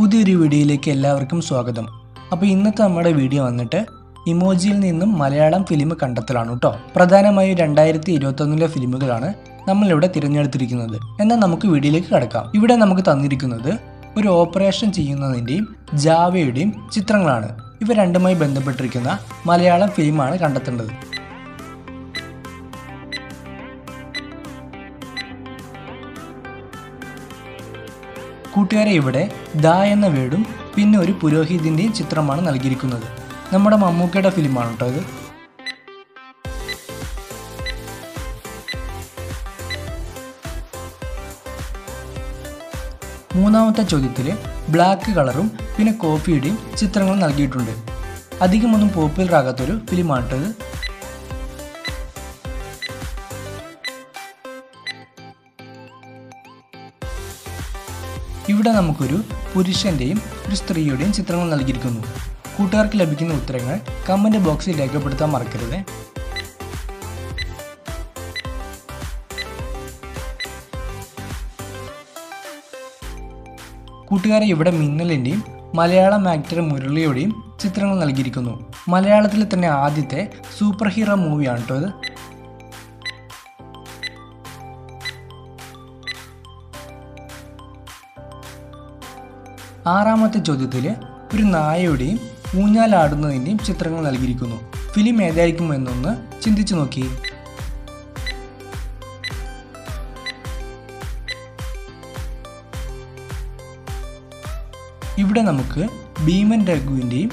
പുതിയൊരു വീഡിയോയിലേക്ക് എല്ലാവർക്കും സ്വാഗതം. അപ്പോൾ ഇന്നത്തെ നമ്മുടെ വീഡിയോ വന്നിട്ട് ഇമോജിയിൽ നിന്നും മലയാളം ഫിലിം കണ്ടെത്തലാണ് കേട്ടോ പ്രധാനമായും രണ്ടായിരത്തി ഇരുപത്തൊന്നിലെ ഫിലിമുകളാണ് നമ്മളിവിടെ തിരഞ്ഞെടുത്തിരിക്കുന്നത്. എന്നാൽ നമുക്ക് വീഡിയോയിലേക്ക് കടക്കാം. ഇവിടെ നമുക്ക് തന്നിരിക്കുന്നത് ഒരു ഓപ്പറേഷൻ ചെയ്യുന്നതിന്റെയും ജാവയുടെയും ചിത്രങ്ങളാണ്. ഇവ രണ്ടുമായി ബന്ധപ്പെട്ടിരിക്കുന്ന മലയാളം ഫിലിമാണ് കണ്ടെത്തേണ്ടത്. കൂട്ടുകാരെ ഇവിടെ ദാ എന്ന വീടും പിന്നെ ഒരു പുരോഹിതിന്റെയും ചിത്രമാണ് നൽകിയിരിക്കുന്നത്. നമ്മുടെ മമ്മൂക്കയുടെ ഫിലിമാണ് കേട്ടോ ഇത്. മൂന്നാമത്തെ ചോദ്യത്തിൽ ബ്ലാക്ക് കളറും പിന്നെ കോഫിയുടെയും ചിത്രങ്ങൾ നൽകിയിട്ടുണ്ട്. അധികമൊന്നും പോപ്പുലർ ആകാത്തൊരു ഫിലിമാണ് ഇത്. ഇവിടെ നമുക്കൊരു പുരുഷന്റെയും ഒരു സ്ത്രീയുടെയും ചിത്രങ്ങൾ നൽകിയിരിക്കുന്നു. കൂട്ടുകാർക്ക് ലഭിക്കുന്ന ഉത്തരങ്ങൾ കമന്റ് ബോക്സിൽ രേഖപ്പെടുത്താൻ മറക്കരുത്. കൂട്ടുകാരെ ഇവിടെ മിന്നലിന്റെയും മലയാളം ആക്ടർ മുരളിയുടെയും ചിത്രങ്ങൾ നൽകിയിരിക്കുന്നു. മലയാളത്തിലെ തന്നെ ആദ്യത്തെ സൂപ്പർ ഹീറോ മൂവിയാണ് കേട്ടോ ഇത് ആറാമത്തെ ചോദ്യത്തിൽ ഒരു നായയുടെയും ഊഞ്ഞാലാടുന്നതിന്റെയും ചിത്രങ്ങൾ നൽകിയിരിക്കുന്നു. ഫിലിം ഏതായിരിക്കും എന്നൊന്ന് ചിന്തിച്ചു നോക്കി. ഇവിടെ നമുക്ക് ഭീമൻ രഘുവിന്റെയും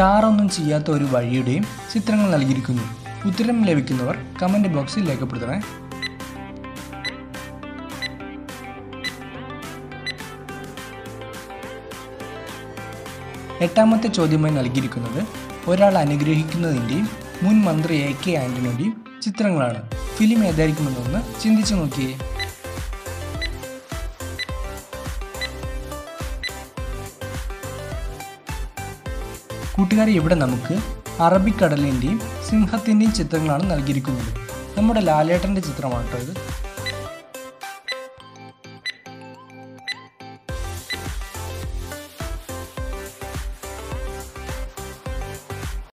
ടാറൊന്നും ചെയ്യാത്ത ഒരു വഴിയുടെയും ചിത്രങ്ങൾ നൽകിയിരിക്കുന്നു. ഉത്തരം ലഭിക്കുന്നവർ കമന്റ് ബോക്സിൽ രേഖപ്പെടുത്തണേ. എട്ടാമത്തെ ചോദ്യമായി നൽകിയിരിക്കുന്നത് ഒരാൾ അനുഗ്രഹിക്കുന്നതിന്റെയും മുൻ മന്ത്രി എ കെ ആന്റണിയുടെയും ചിത്രങ്ങളാണ്. ഫിലിം ഏതായിരിക്കുമെന്നൊന്ന് ചിന്തിച്ചു നോക്കിയേ. കൂട്ടുകാരെ ഇവിടെ നമുക്ക് അറബിക്കടലിന്റെയും സിംഹത്തിന്റെയും ചിത്രങ്ങളാണ് നൽകിയിരിക്കുന്നത്. നമ്മുടെ ലാലേട്ടന്റെ ചിത്രമാണ് കേട്ടോ ഇത്